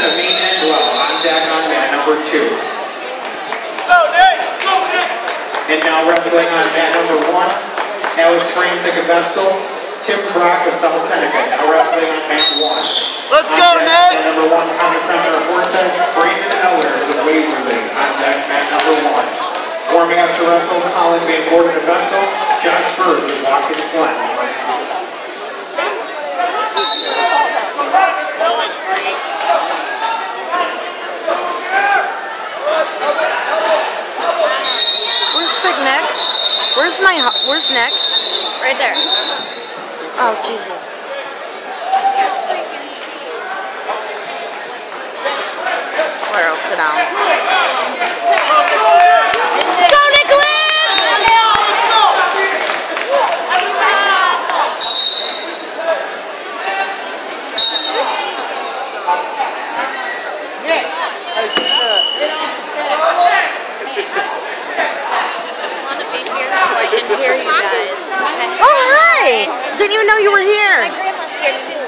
set of main and dwell on deck on mat number two. And now wrestling on mat number one, Alex of Vestal, Tim Brock of South Seneca, now wrestling on mat one. Let's On go, Nick! mat Number one, counter center of Horseheads, Brandon Ellers of Waverly, on deck mat number one. Warming up to wrestle, Colin Van Gordon of Vestal, Josh Bird of Watkins Glen. Where's Big Nick? Where's my where's Nick? Right there. Oh Jesus. Squirrel, sit down. Let's go, Nicholas! I want to be here so I can hear you guys. Oh hi! Didn't even know you were My here. grandma's here too. Is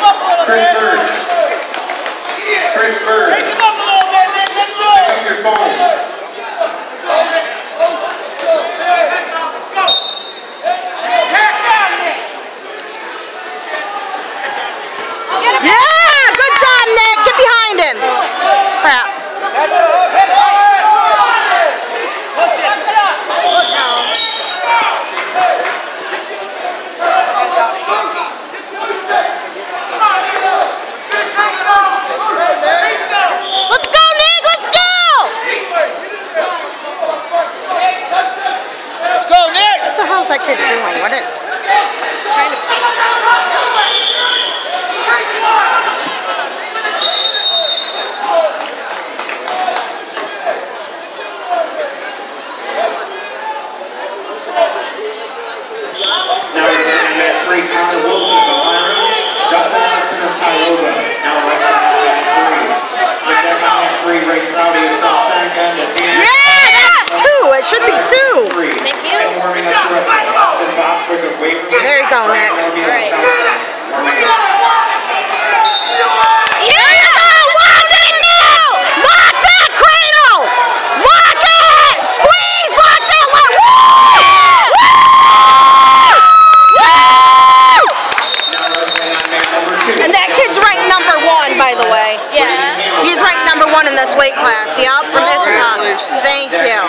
that- Chris Bird. Chris Bird. Take him up a little bit, Nick. Let's go! Pick up your phone. Yeah! Good job, Nick! Get behind him! Crap. That's a hook. Hit hard. Push it. Let's go, Nick! Let's go! Let's go, Nick! What the hell is that kid doing? What it? He's trying to fake Now we're going to have three Connor Wilson of Elmira, Dustin Hudson of Tioga, now wrestling on mat three. With them on mat three, Ray Crowdy of South Seneca, and Dan. Yeah, that's two. It should be two. Thank you. And warming up to wrestle, Austin Boswick of Waverly. There you go, Nick. Ryan Alright. South Seneca. Warming up. There you go! Lock it now! Lock that cradle! Lock it! Squeeze! Lock that lock! Woo! Woo! Woo! Now wrestling on mat number two. And that kid's ranked number one, by the way. Yeah. He's ranked number one in this weight class. Yep, from Ithaca. Thank you.